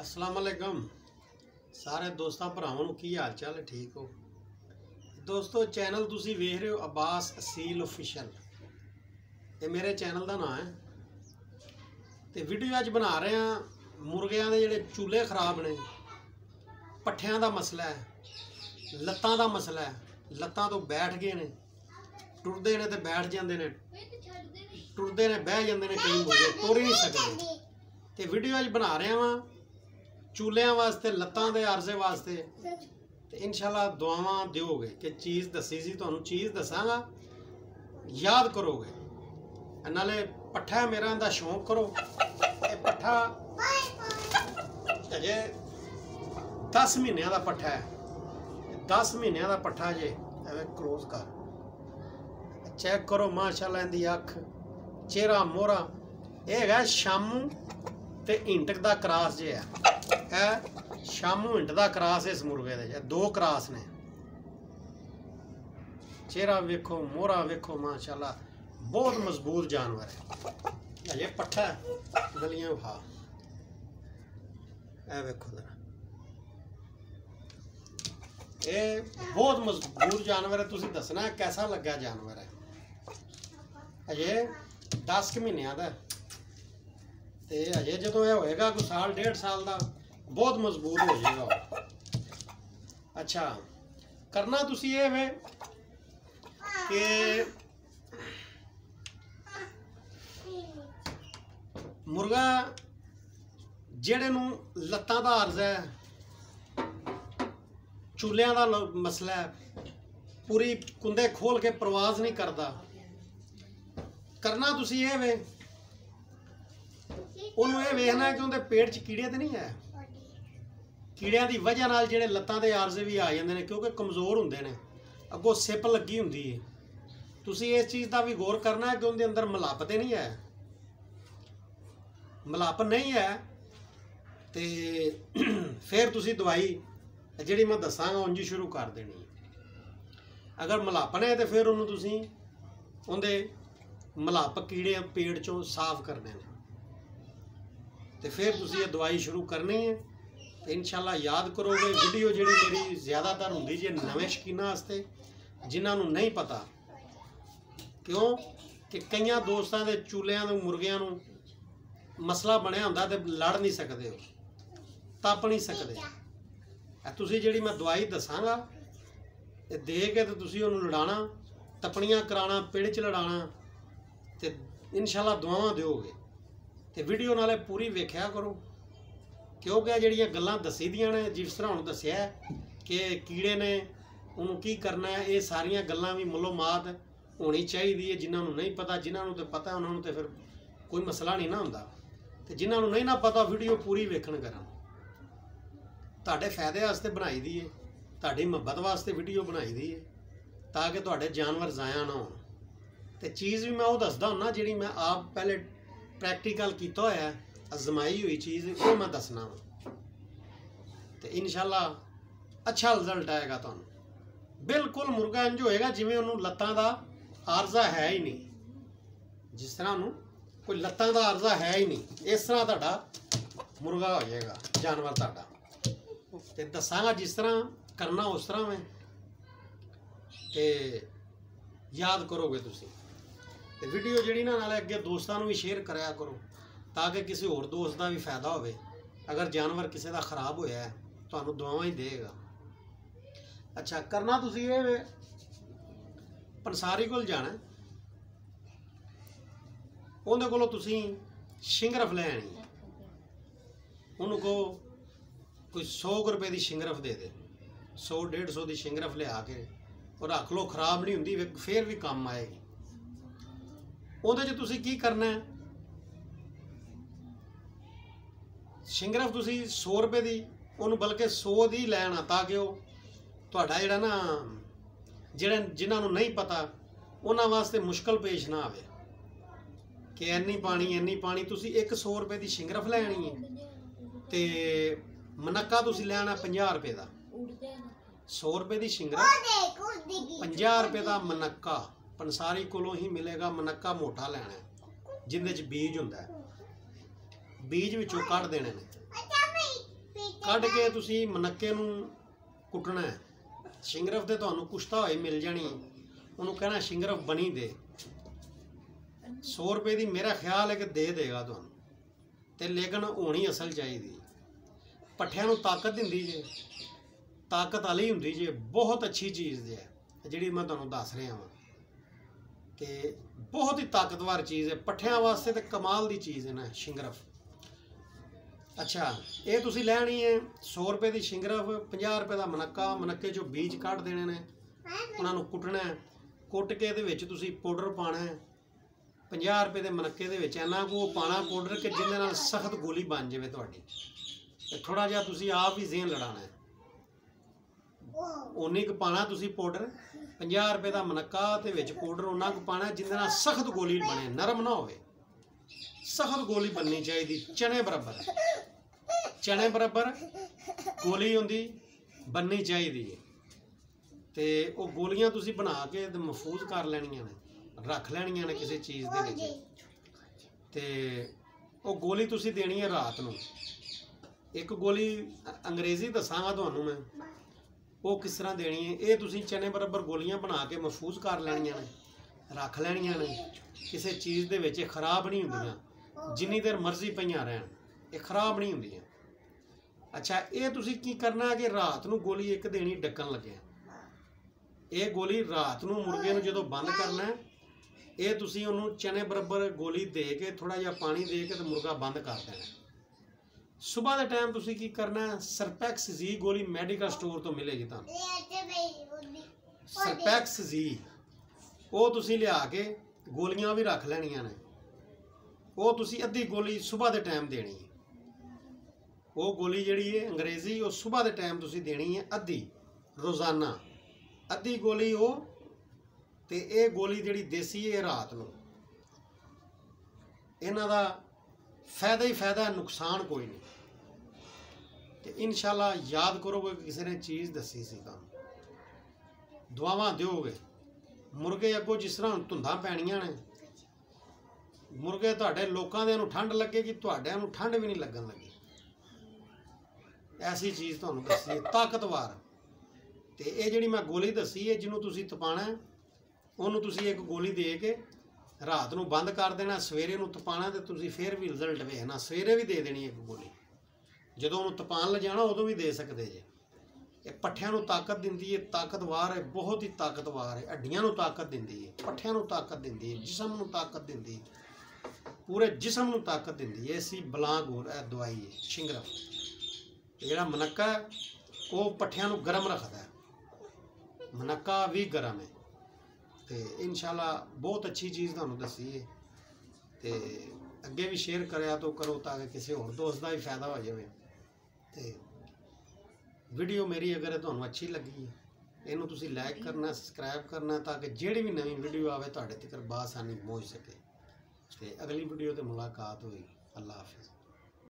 ਅਸਲਾਮ ਅਲੈਕਮ ਸਾਰੇ ਦੋਸਤਾਂ ਭਰਾਵਾਂ ਨੂੰ ਕੀ ਹਾਲ ਚਾਲ ਠੀਕ ਹੋ? ਦੋਸਤੋ, ਚੈਨਲ ਤੁਸੀਂ ਵੇਖ ਰਹੇ ਹੋ ਅਬਾਸ ਅਸੀਲ ਅਫੀਸ਼ੀਅਲ ਇਹ ਮੇਰੇ ਚੈਨਲ ਦਾ ਨਾਮ ਹੈ। ਤੇ ਵੀਡੀਓ ਅੱਜ ਬਣਾ ਰਹੇ ਹਾਂ ਮੁਰਗਿਆਂ ਦੇ ਜਿਹੜੇ ਚੂਲੇ ਖਰਾਬ ਨੇ, ਪੱਠਿਆਂ ਦਾ ਮਸਲਾ ਹੈ, ਲੱਤਾਂ ਦਾ ਮਸਲਾ ਹੈ, ਲੱਤਾਂ ਤੋਂ ਬੈਠ ਗਏ ਨੇ, ਟੁਰਦੇ ਨੇ ਤੇ ਬੈਠ ਜਾਂਦੇ ਨੇ, ਟੁਰਦੇ ਨੇ, ਬਹਿ ਜਾਂਦੇ ਨੇ ਕਈ ਮੁਰਗੇ, ਤੁਰ ਹੀ ਨਹੀਂ ਸਕਦੇ। ਤੇ ਵੀਡੀਓ ਅੱਜ ਬਣਾ ਰਿਹਾ ਵਾਂ। ਚੂਲਿਆਂ ਵਾਸਤੇ, ਲੱਤਾਂ ਦੇ ਆਰਜ਼ੇ ਵਾਸਤੇ। ਤੇ ਇਨਸ਼ਾਅੱਲਾ ਦੁਆਵਾਂ ਦਿਓਗੇ ਕਿ ਚੀਜ਼ ਦੱਸੀ ਸੀ, ਤੁਹਾਨੂੰ ਚੀਜ਼ ਦੱਸਾਂਗਾ। ਯਾਦ ਕਰੋਗੇ। ਨਾਲੇ ਪੱਠਾ ਮੇਰਾ ਦਾ ਸ਼ੌਂਕ ਕਰੋ। ਇਹ ਪੱਠਾ ਅਜੇ 10 ਮਹੀਨਿਆਂ ਦਾ ਪੱਠਾ ਹੈ। 10 ਮਹੀਨਿਆਂ ਦਾ ਪੱਠਾ ਜੇ, ਐਵੇਂ ਕਲੋਜ਼ ਕਰ। ਚੈੱਕ ਕਰੋ, ਮਾਸ਼ਾਅੱਲਾ ਇਹਦੀ ਅੱਖ, ਚਿਹਰਾ ਮੋਹਰਾ। ਇਹ ਹੈਗਾ ਸ਼ਾਮੂ ਤੇ ਇੰਟਕ ਦਾ ਕਰਾਸ ਜੇ ਹੈ। ਇਹ ਸ਼ਾਮੂ ਹਿੰਟ ਦਾ ਕਰਾਸ ਇਸ ਮੁਰਗੇ ਦੇ ਜੇ ਦੋ ਕਰਾਸ ਨੇ। ਚਿਹਰਾ ਵੇਖੋ, ਮੋਹਰਾ ਵੇਖੋ, ਮਾਸ਼ਾਅੱਲਾ। ਬਹੁਤ ਮਜ਼ਬੂਤ ਜਾਨਵਰ ਹੈ। ਅਜੇ ਪੱਠਾ ਗਲੀਆਂ ਵਿਖਾ। ਇਹ ਵੇਖੋ ਜਰਾ। ਇਹ ਬਹੁਤ ਮਜ਼ਬੂਤ ਜਾਨਵਰ ਹੈ। ਤੁਸੀਂ ਦੱਸਣਾ ਹੈ ਕਿਹਦਾ ਲੱਗਾ ਜਾਨਵਰ ਹੈ। ਅਜੇ 10 ਮਹੀਨਿਆਂ ਦਾ ਤੇ ਅਜੇ ਜਦੋਂ ਇਹ ਹੋਏਗਾ, ਕੋਈ ਸਾਲ, ਡੇਢ ਸਾਲ ਦਾ ਬਹੁਤ ਮਜ਼ਬੂਤ ਹੋ ਜਾਏਗਾ ਉਹ। ਅੱਛਾ, ਕਰਨਾ ਤੁਸੀਂ ਇਹ ਵੇ ਕਿ ਮੁਰਗਾ ਜਿਹੜੇ ਨੂੰ ਲੱਤਾਂ ਦਾ ਅਰਜ਼ ਹੈ ਚੂਲਿਆਂ ਦਾ ਲ- ਮਸਲਾ ਹੈ, ਪੂਰੀ ਕੁੰਦੇ ਖੋਲ ਕੇ ਪ੍ਰਵਾਜ਼ ਨਹੀਂ ਕਰਦਾ ਕਰਨਾ ਤੁਸੀਂ ਇਹ ਵੇ ਉਹਨੂੰ ਇਹ ਵੇਖਣਾ ਕਿ ਉਹਦੇ ਪੇਟ 'ਚ ਕੀੜੇ ਤੇ ਨਹੀਂ ਹੈ ਕੀੜਿਆਂ ਦੀ ਵਜ੍ਹਾ ਨਾਲ ਜਿਹੜੇ ਲੱਤਾਂ ਦੇ ਆਰਜ਼ੇ ਵੀ ਆ ਜਾਂਦੇ ਨੇ, ਕਿਉਂਕਿ ਕਮਜ਼ੋਰ ਹੁੰਦੇ ਨੇ। ਅੱਗੋਂ ਸਿਪ ਲੱਗੀ ਹੁੰਦੀ ਹੈ ਤੁਸੀਂ ਇਸ ਚੀਜ਼ ਦਾ ਵੀ ਗੌਰ ਕਰਨਾ ਹੈ ਕਿ ਉਹਦੇ ਅੰਦਰ ਮਲੱਪ ਤੇ ਨਹੀਂ ਹੈ? ਮਲੱਪ ਨਹੀਂ ਹੈ, ਤੇ ਫਿਰ ਤੁਸੀਂ ਦਵਾਈ, ਜਿਹੜੀ ਮੈਂ ਦੱਸਾਂਗਾ, ਉਂਝ ਸ਼ੁਰੂ ਕਰ ਦੇਣੀ ਹੈ। ਅਗਰ ਮਲੱਪ ਨੇ, ਤੇ ਫਿਰ ਉਹਨੂੰ ਤੁਸੀਂ ਉਹਦੇ ਮਲੱਪ ਕੀੜੇ ਪੇਟ ਚੋਂ ਸਾਫ਼ ਕਰਨੇ ਨੇ ਤੇ ਫਿਰ ਤੁਸੀਂ ਇਹ ਦਵਾਈ ਸ਼ੁਰੂ ਕਰਨੀ ਹੈ। ਤੇ ਇਨਸ਼ਾਅੱਲਾ ਯਾਦ ਕਰੋਗੇ ਵੀਡੀਓ ਜਿਹੜੀ ਮੇਰੀ ਜ਼ਿਆਦਾਤਰ ਹੁੰਦੀ ਜੇ ਨਵੇਂ ਸ਼ਕੀਨਾਂ ਵਾਸਤੇ, ਜਿਨ੍ਹਾਂ ਨੂੰ ਨਹੀਂ ਪਤਾ। ਕਿਉਂ? ਕਿ ਕਈਆਂ ਦੋਸਤਾਂ ਦੇ ਚੂਲਿਆਂ ਨੂੰ, ਮੁਰਗਿਆਂ ਨੂੰ ਮਸਲਾ ਬਣਿਆ ਹੁੰਦਾ ਤੇ ਲੜ ਨਹੀਂ ਸਕਦੇ ਉਹ ਤਪ ਨਹੀਂ ਸਕਦੇ। ਤੁਸੀਂ ਜਿਹੜੀ ਮੈਂ ਦਵਾਈ ਦੱਸਾਂਗਾ ਤੇ ਦੇ ਕੇ ਤੇ ਤੁਸੀਂ ਉਹਨੂੰ ਲੜਾਣਾ ਤਪਣੀਆਂ ਕਰਾਣਾ ਪਿੜ ਚ ਲੜਾਣਾ ਤੇ ਇਨਸ਼ਾਅੱਲਾ ਦੁਆਵਾਂ ਦਿਓਗੇ। ਤੇ ਵੀਡੀਓ ਨਾਲੇ ਪੂਰੀ ਵੇਖਿਆ ਕਰੋ। ਕਿਉਂਕਿ ਇਹ ਜਿਹੜੀਆਂ ਗੱਲਾਂ ਦੱਸੀ ਦੀਆਂ ਨੇ ਜਿਸ ਤਰ੍ਹਾਂ ਹੁਣ ਦੱਸਿਆ ਕਿ ਕੀੜੇ ਨੇ ਉਹਨੂੰ ਕੀ ਕਰਨਾ ਹੈ ਇਹ ਸਾਰੀਆਂ ਗੱਲਾਂ ਵੀ ਮੁੱਲੋਮਾਤ ਹੋਣੀ ਚਾਹੀਦੀ ਹੈ ਜਿਨ੍ਹਾਂ ਨੂੰ ਨਹੀਂ ਪਤਾ ਜਿਨ੍ਹਾਂ ਨੂੰ ਤੇ ਪਤਾ ਉਹਨਾਂ ਨੂੰ ਤੇ ਫਿਰ ਕੋਈ ਮਸਲਾ ਨਹੀਂ ਨਾ ਹੁੰਦਾ। ਤੇ ਜਿਨ੍ਹਾਂ ਨੂੰ ਨਹੀਂ ਨਾ ਪਤਾ ਵੀਡੀਓ ਪੂਰੀ ਵੇਖਣ ਕਰਨ। ਤੁਹਾਡੇ ਫਾਇਦੇ ਵਾਸਤੇ ਬਣਾਈ ਦੀ ਹੈ ਤੁਹਾਡੀ ਮੁਹੱਬਤ ਵਾਸਤੇ ਵੀਡੀਓ ਬਣਾਈ ਦੀ ਹੈ ਤਾਂ ਕਿ ਤੁਹਾਡੇ ਜਾਨਵਰ ਜ਼ਾਇਆ ਨਾ ਹੋਣ। ਤੇ ਚੀਜ਼ ਵੀ ਮੈਂ ਉਹ ਦੱਸਦਾ ਹੁੰਨਾ ਜਿਹੜੀ ਮੈਂ ਆਪ ਪਹਿਲੇ ਪ੍ਰੈਕਟੀਕਲ ਕੀਤਾ ਹੋਇਆ ਹੈ, ਅਜ਼ਮਾਈ ਹੋਈ ਚੀਜ਼ ਉਹ ਮੈਂ ਦੱਸਣਾ ਵਾ। ਤੇ ਇਨਸ਼ਾਅੱਲਾ ਅੱਛਾ ਰਿਜ਼ਲਟ ਆਏਗਾ ਤੁਹਾਨੂੰ। ਬਿਲਕੁਲ ਮੁਰਗਾ ਇੰਜ ਹੋਏਗਾ ਜਿਵੇਂ ਉਹਨੂੰ ਲੱਤਾਂ ਦਾ ਆਰਜ਼ਾ ਹੈ ਹੀ ਨਹੀਂ। ਜਿਸ ਤਰ੍ਹਾਂ ਉਹਨੂੰ ਕੋਈ ਲੱਤਾਂ ਦਾ ਆਰਜ਼ਾ ਹੈ ਹੀ ਨਹੀਂ। ਇਸ ਤਰ੍ਹਾਂ ਤੁਹਾਡਾ ਮੁਰਗਾ ਹੋ ਜਾਏਗਾ, ਜਾਨਵਰ ਤੁਹਾਡਾ। ਤੇ ਦੱਸਾਂਗਾ ਜਿਸ ਤਰ੍ਹਾਂ ਕਰਨਾ ਉਸ ਤਰ੍ਹਾਂ ਮੈਂ। ਤੇ ਯਾਦ ਕਰੋਗੇ ਤੁਸੀਂ। ਤੇ ਵੀਡੀਓ ਜਿਹੜੀ ਨਾ ਨਾਲੇ ਅੱਗੇ ਦੋਸਤਾਂ ਨੂੰ ਵੀ ਸ਼ੇਅਰ ਕਰਿਆ ਕਰੋ। ਤਾਂ ਕਿ ਕਿਸੇ ਹੋਰ ਦੋਸਤ ਦਾ ਵੀ ਫਾਇਦਾ ਹੋਵੇ। ਅਗਰ ਜਾਨਵਰ ਕਿਸੇ ਦਾ ਖਰਾਬ ਹੋਇਆ ਹੈ, ਤੁਹਾਨੂੰ ਦੁਆਵਾਂ ਹੀ ਦੇਗਾ ਅੱਛਾ, ਕਰਨਾ ਤੁਸੀਂ ਇਹ ਵੇ, ਪੰਸਾਰੀ ਕੋਲ ਜਾਣਾ ਉਹਦੇ ਕੋਲੋਂ ਤੁਸੀਂ ਸ਼ਿੰਗਰਫ ਲੈ ਆਣੀ ਉਹਨੂੰ ਕੋ ਕੋਈ 100 ਰੁਪਏ ਦੀ ਸ਼ਿੰਗਰਫ ਦੇ ਦੇ। 100 150 ਦੀ ਸ਼ਿੰਗਰਫ ਲਿਆ ਕੇ ਉਹ ਰੱਖ ਲਓ, ਖਰਾਬ ਨਹੀਂ ਹੁੰਦੀ, ਫਿਰ- ਵੀ ਕੰਮ ਆਏਗੀ। ਉਹਦੇ 'ਚ ਤੁਸੀਂ ਕੀ ਕਰਨਾ ਹੈ? ਸ਼ਿੰਗਰਫ ਤੁਸੀਂ 100 ਰੁਪਏ ਦੀ ਉਹਨੂੰ ਬਲਕਿ 100 ਦੀ ਲੈਣਾ ਤਾਂ ਕਿ ਉਹ ਤੁਹਾਡਾ ਜਿਹੜਾ ਨਾ ਜਿਹੜੇ ਜਿਨ੍ਹਾਂ ਨੂੰ ਨਹੀਂ ਪਤਾ ਉਹਨਾਂ ਵਾਸਤੇ ਮੁਸ਼ਕਲ ਪੇਸ਼ ਨਾ ਆਵੇ। ਕਿ ਇੰਨੀ ਪਾਣੀ ਇੰਨੀ ਪਾਣੀ ਤੁਸੀਂ ਇੱਕ 100 ਰੁਪਏ ਦੀ ਸ਼ਿੰਗਰਫ ਲੈਣੀ ਹੈ ਤੇ ਮਨੱਕਾ ਤੁਸੀਂ ਲੈਣਾ 50 ਰੁਪਏ ਦਾ। 100 ਰੁਪਏ ਦੀ ਸ਼ਿੰਗਰਫ 50 ਰੁਪਏ ਦਾ ਮਨੱਕਾ ਪੰਸਾਰੀ ਕੋਲੋਂ ਹੀ ਮਿਲੇਗਾ ਮਨੱਕਾ ਮੋਟਾ ਲੈਣਾ ਹੈ, ਜਿਹਦੇ ਚ ਬੀਜ ਹੁੰਦਾ ਹੈ। ਬੀਜ ਵਿੱਚੋਂ ਕੱਢ ਦੇਣੇ ਨੇ। ਕੱਢ ਕੇ ਤੁਸੀਂ ਮਨੱਕੇ ਨੂੰ ਕੁੱਟਣਾ ਹੈ। ਸ਼ਿੰਗਰਫ ਦੇ ਤੁਹਾਨੂੰ ਕੁਸ਼ਤਾ ਹੋਈ ਮਿਲ ਜਾਣੀ। ਉਹਨੂੰ ਕਹਿਣਾ ਸ਼ਿੰਗਰਫ ਬਣੀ ਦੇ। 100 ਰੁਪਏ ਦੀ ਮੇਰਾ ਖਿਆਲ ਹੈ ਕਿ ਦੇ ਦੇਗਾ ਤੁਹਾਨੂੰ। ਤੇ ਲੇਕਿਨ ਹੋਣੀ ਅਸਲ ਚਾਹੀਦੀ। ਪੱਠਿਆਂ ਨੂੰ ਤਾਕਤ ਦਿੰਦੀ ਜੇ। ਤਾਕਤ ਵਾਲੀ ਹੁੰਦੀ ਜੇ। ਬਹੁਤ ਅੱਛੀ ਚੀਜ਼ ਹੈ ਜਿਹੜੀ ਮੈਂ ਤੁਹਾਨੂੰ ਦੱਸ ਰਿਹਾ ਹਾਂ ਤੇ ਬਹੁਤ ਹੀ ਤਾਕਤਵਰ ਚੀਜ਼ ਹੈ। ਪੱਠਿਆਂ ਵਾਸਤੇ ਤੇ ਕਮਾਲ ਦੀ ਚੀਜ਼ ਹੈ ਨਾ ਸ਼ਿੰਗਰਫ। ਅੱਛਾ, ਇਹ ਤੁਸੀਂ ਲੈਣੀ ਹੈ 100 ਰੁਪਏ ਦੀ ਸ਼ਿੰਗਰਫ 50 ਰੁਪਏ ਦਾ ਮਨੱਕਾ, ਮਨੱਕੇ ਚੋਂ ਬੀਜ ਕੱਢ ਦੇਣੇ ਨੇ, ਉਹਨਾਂ ਨੂੰ ਕੁੱਟਣਾ ਹੈ। ਕੁੱਟ ਕੇ ਇਹਦੇ ਵਿੱਚ ਤੁਸੀਂ ਪਾਊਡਰ ਪਾਣਾ ਹੈ। 50 ਰੁਪਏ ਦੇ ਮਨੱਕੇ ਦੇ ਵਿੱਚ ਇੰਨਾ ਕੁ ਉਹ ਪਾਣਾ ਪਾਊਡਰ ਕਿ ਜਿਹਦੇ ਨਾਲ ਸਖਤ ਗੋਲੀ ਬਣ ਜਾਵੇ ਤੁਹਾਡੀ। ਤੇ ਥੋੜਾ ਜਿਹਾ ਤੁਸੀਂ ਆਪ ਹੀ ਜ਼ੇਨ ਲੜਾਣਾ ਹੈ। ਉਨੀ ਕੁ ਪਾਣਾ ਤੁਸੀਂ ਪਾਊਡਰ 50 ਰੁਪਏ ਦਾ ਮਨੱਕਾ ਤੇ ਵਿੱਚ ਪਾਊਡਰ ਉਹਨਾਂ ਕੁ ਪਾਣਾ ਜਿਹਦੇ ਨਾਲ ਸਖਤ ਗੋਲੀ ਬਣੇ, ਨਰਮ ਨਾ ਹੋਵੇ। ਸਖਤ ਗੋਲੀ ਬਣਨੀ ਚਾਹੀਦੀ ਚਨੇ ਬਰਾਬਰ। ਚਨੇ ਬਰਾਬਰ ਗੋਲੀ ਹੁੰਦੀ ਬਣਨੀ ਚਾਹੀਦੀ ਹੈ। ਤੇ ਉਹ ਗੋਲੀਆਂ ਤੁਸੀਂ ਬਣਾ ਕੇ ਤੇ ਮਹਿਫੂਜ਼ ਕਰ ਲੈਣੀਆਂ ਨੇ ਰੱਖ ਲੈਣੀਆਂ ਨੇ ਕਿਸੇ ਚੀਜ਼ ਦੇ ਵਿੱਚ। ਤੇ ਉਹ ਗੋਲੀ ਤੁਸੀਂ ਦੇਣੀ ਹੈ ਰਾਤ ਨੂੰ। ਇੱਕ ਗੋਲੀ ਅੰਗਰੇਜ਼ੀ ਦੱਸਾਂਗਾ ਤੁਹਾਨੂੰ ਮੈਂ। ਉਹ ਕਿਸ ਤਰ੍ਹਾਂ ਦੇਣੀ ਹੈ? ਇਹ ਤੁਸੀਂ ਚਨੇ ਬਰਾਬਰ ਗੋਲੀਆਂ ਬਣਾ ਕੇ ਮਹਿਫੂਜ਼ ਕਰ ਲੈਣੀਆਂ ਨੇ ਰੱਖ ਲੈਣੀਆਂ ਨੇ। ਕਿਸੇ ਚੀਜ਼ ਦੇ ਵਿੱਚ ਖਰਾਬ ਨਹੀਂ ਹੁੰਦੀਆਂ। ਜਿੰਨੀ ਦੇਰ ਮਰਜ਼ੀ ਪਈਆਂ ਰਹਿਣ, ਇਹ ਖਰਾਬ ਨਹੀਂ ਹੁੰਦੀਆਂ। ਅੱਛਾ, ਇਹ ਤੁਸੀਂ ਕੀ ਕਰਨਾ ਹੈ ਕਿ ਰਾਤ ਨੂੰ ਗੋਲੀ ਇੱਕ ਦੇਣੀ ਡੱਕਣ ਲੱਗਿਆ ਇਹ ਗੋਲੀ ਰਾਤ ਨੂੰ ਮੁਰਗੇ ਨੂੰ ਜਦੋਂ ਬੰਦ ਕਰਨਾ ਇਹ ਤੁਸੀਂ ਉਹਨੂੰ ਚਨੇ ਬਰਾਬਰ ਗੋਲੀ ਦੇ ਕੇ ਥੋੜਾ ਜਿਹਾ ਪਾਣੀ ਦੇ ਕੇ ਤੇ ਮੁਰਗਾ ਬੰਦ ਕਰ ਦੇਣਾ ਸਵੇਰ ਦੇ ਟਾਈਮ ਤੁਸੀਂ ਕੀ ਕਰਨਾ ਸਰਪੈਕਸ ਜੀ ਗੋਲੀ ਮੈਡੀਕਲ ਸਟੋਰ ਤੋਂ ਮਿਲੇਗੀ ਤੁਹਾਨੂੰ। ਸਰਪੈਕਸ ਜੀ ਉਹ ਤੁਸੀਂ ਲਿਆ ਕੇ ਗੋਲੀਆਂ ਵੀ ਰੱਖ ਲੈਣੀਆਂ ਨੇ। ਉਹ ਤੁਸੀਂ ਅੱਧੀ ਗੋਲੀ ਸਵੇਰ ਦੇ ਟਾਈਮ ਦੇਣੀ ਹੈ। ਉਹ ਗੋਲੀ ਜਿਹੜੀ ਹੈ ਅੰਗਰੇਜ਼ੀ, ਉਹ ਸਵੇਰ ਦੇ ਟਾਈਮ ਤੁਸੀਂ ਦੇਣੀ ਹੈ ਅੱਧੀ, ਰੋਜ਼ਾਨਾ। ਅੱਧੀ ਗੋਲੀ ਉਹ ਤੇ ਇਹ ਗੋਲੀ ਜਿਹੜੀ ਦੇਸੀ ਇਹ ਰਾਤ ਨੂੰ। ਇਹਨਾਂ ਦਾ ਫਾਇਦਾ ਹੀ ਫਾਇਦਾ ਨੁਕਸਾਨ ਕੋਈ ਨਹੀਂ। ਤੇ ਇਨਸ਼ਾਅੱਲਾ ਯਾਦ ਕਰੋਗੇ ਕਿਸੇ ਨੇ ਚੀਜ਼ ਦੱਸੀ ਸੀ ਤੁਹਾਨੂੰ। ਦੁਆਵਾਂ ਦਿਓਗੇ। ਮੁਰਗੇ ਅੱਗੋਂ ਜਿਸ ਤਰ੍ਹਾਂ ਹੁਣ ਧੁੰਦਾਂ ਪੈਣੀਆਂ ਨੇ ਮੁਰਗੇ ਤੁਹਾਡੇ ਲੋਕਾਂ ਦੇ ਨੂੰ ਠੰਡ ਲੱਗੇਗੀ, ਤੁਹਾਡਿਆਂ ਨੂੰ ਠੰਡ ਵੀ ਨਹੀਂ ਲੱਗਣ ਲੱਗੀ। ਐਸੀ ਚੀਜ਼ ਤੁਹਾਨੂੰ ਦੱਸੀ ਹੈ, ਤਾਕਤਵਰ। ਤੇ ਇਹ ਜਿਹੜੀ ਮੈਂ ਗੋਲੀ ਦੱਸੀ ਹੈ, ਜਿਹਨੂੰ ਤੁਸੀਂ ਤਪਾਣਾ ਉਹਨੂੰ ਤੁਸੀਂ ਇੱਕ ਗੋਲੀ ਦੇ ਕੇ ਰਾਤ ਨੂੰ ਬੰਦ ਕਰ ਦੇਣਾ, ਸਵੇਰੇ ਨੂੰ ਤਪਾਣਾ ਤੇ ਤੁਸੀਂ ਫੇਰ ਵੀ ਰਿਜ਼ਲਟ ਵੇਖਣਾ। ਸਵੇਰੇ ਵੀ ਦੇ ਦੇਣੀ ਇੱਕ ਗੋਲੀ। ਜਦੋਂ ਉਹਨੂੰ ਤਪਾਣ ਲਿਜਾਣਾ ਉਦੋਂ ਵੀ ਦੇ ਸਕਦੇ ਜੇ। ਇਹ ਪੱਠਿਆਂ ਨੂੰ ਤਾਕਤ ਦਿੰਦੀ ਹੈ, ਤਾਕਤਵਾਰ ਹੈ, ਬਹੁਤ ਹੀ ਤਾਕਤਵਾਰ ਹੈ। ਹੱਡੀਆਂ ਨੂੰ ਤਾਕਤ ਦਿੰਦੀ ਹੈ, ਪੱਠਿਆਂ ਨੂੰ ਤਾਕਤ ਦਿੰਦੀ ਹੈ, ਜਿਸਮ ਨੂੰ ਤਾਕਤ ਦਿੰਦੀ ਹੈ। ਪੂਰੇ ਜਿਸਮ ਨੂੰ ਤਾਕਤ ਦਿੰਦੀ ਹੈ ਐਸੀ ਬਲਾਂਗੂਰ ਇਹ ਦਵਾਈ ਹੈ ਸ਼ਿੰਗਰਫ ਜਿਹੜਾ ਮਨੱਕਾ ਹੈ, ਉਹ ਪੱਠਿਆਂ ਨੂੰ ਗਰਮ ਰੱਖਦਾ ਹੈ। ਮਨੱਕਾ ਵੀ ਗਰਮ ਹੈ। ਤੇ ਇਨਸ਼ਾਅੱਲਾ ਬਹੁਤ ਅੱਛੀ ਚੀਜ਼ ਤੁਹਾਨੂੰ ਦੱਸੀ ਹੈ ਤੇ ਅੱਗੇ ਵੀ ਸ਼ੇਅਰ ਕਰਿਆ ਤੋ ਕਰੋ ਤਾਂ ਕਿ ਕਿਸੇ ਹੋਰ ਦੋਸਤ ਦਾ ਵੀ ਫਾਇਦਾ ਹੋ ਜਾਵੇ। ਤੇ ਵੀਡੀਓ ਮੇਰੀ ਅਗਰ ਤੁਹਾਨੂੰ ਅੱਛੀ ਲੱਗੀ ਹੈ ਇਹਨੂੰ ਤੁਸੀਂ ਲਾਈਕ ਕਰਨਾ ਸਬਸਕ੍ਰਾਈਬ ਕਰਨਾ ਤਾਂ ਕਿ ਜਿਹੜੀ ਵੀ ਨਵੀਂ ਵੀਡੀਓ ਆਵੇ ਤੁਹਾਡੇ ਤੱਕ ਬਾਸਾਨੀ ਪਹੁੰਚ ਸਕੇ। ਤੇ ਅਗਲੀ ਵੀਡੀਓ ਤੇ ਮੁਲਾਕਾਤ ਹੋਈ ਅੱਲਾ ਹਾਫਿਜ਼।